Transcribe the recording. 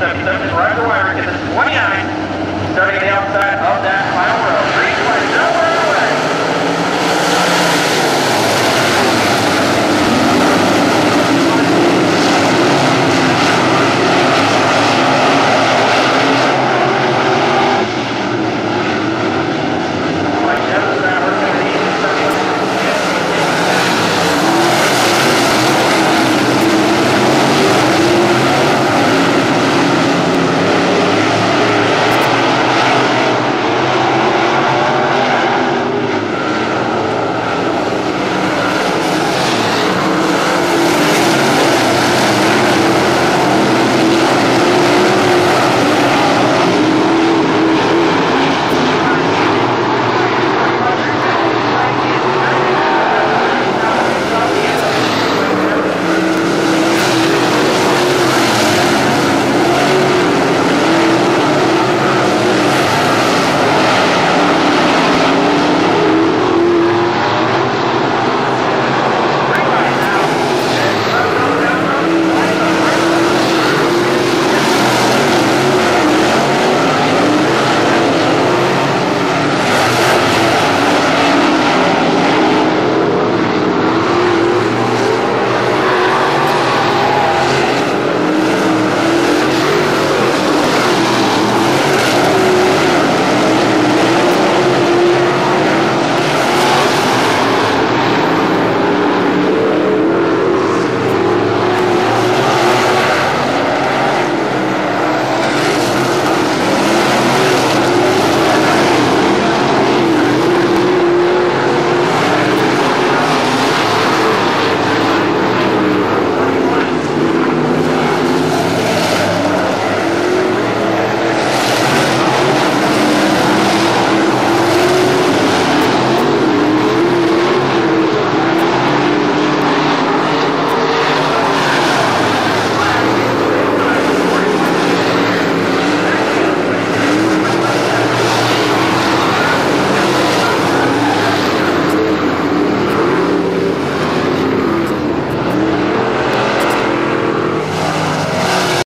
Study, study, right away, we're getting 29, study